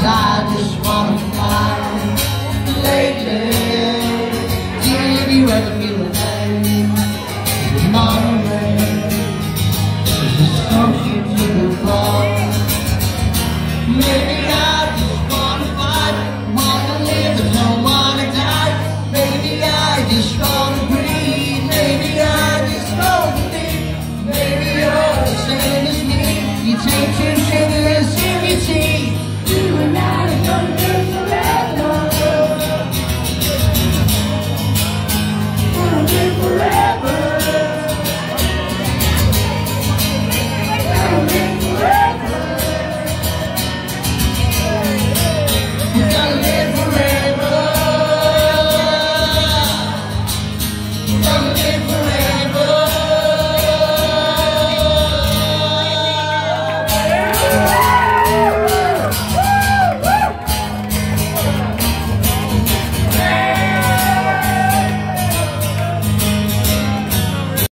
side.